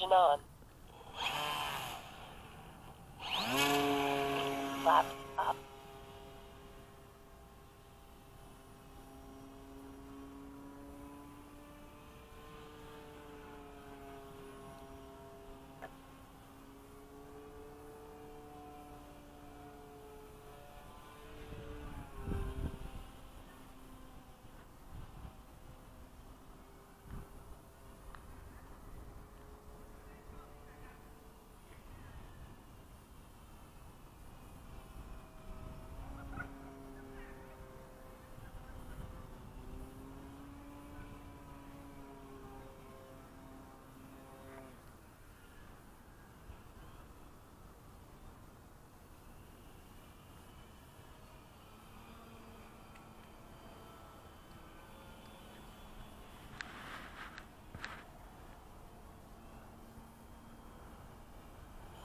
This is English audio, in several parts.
Engine on. Up.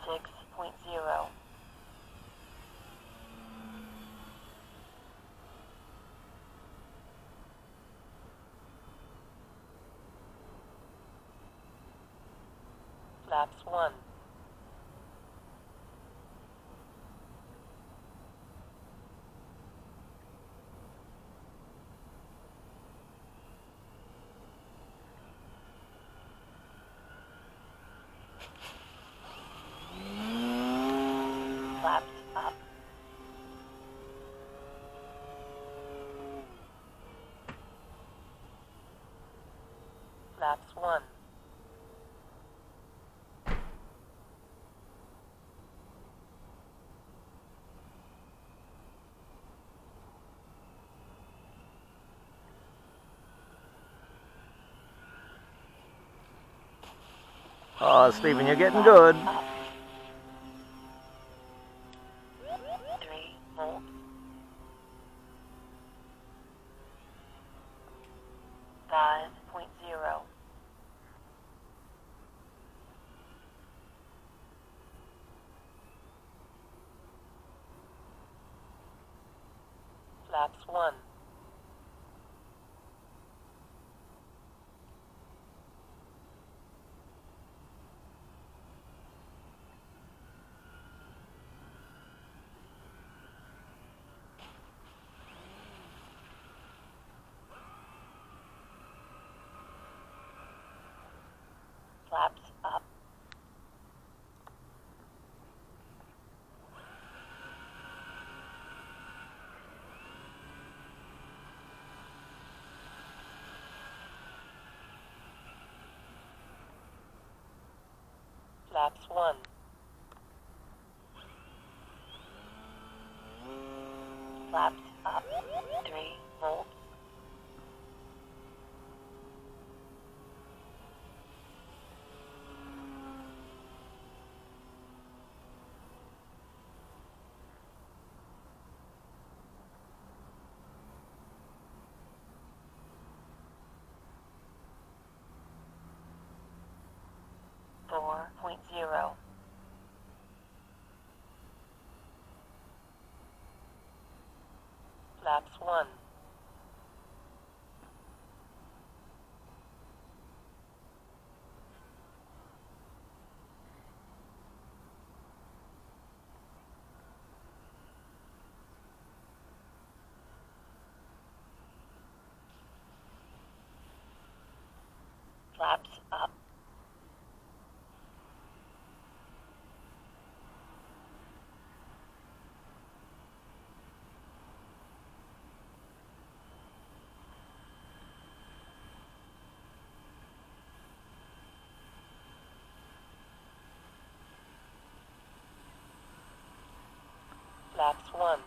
Six point zero. Flaps one. Flaps up. Flaps one. Oh, Stephen, you're getting good. Five point zero. Flaps one. Flaps up. Flaps one. Flaps up. Three volts. Four point zero. Flaps one. Flaps Flaps one.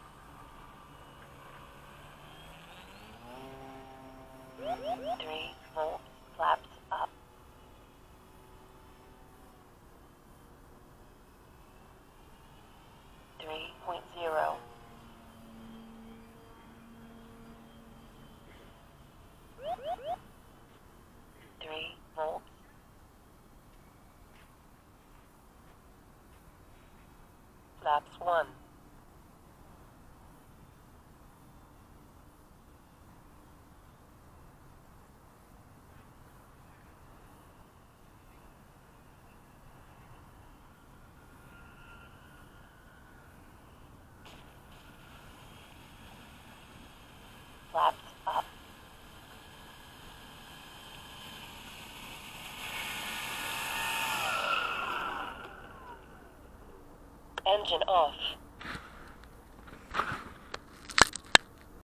Three volts. Flaps up. Three point zero. Three volts. Flaps one. Flaps up. Engine off.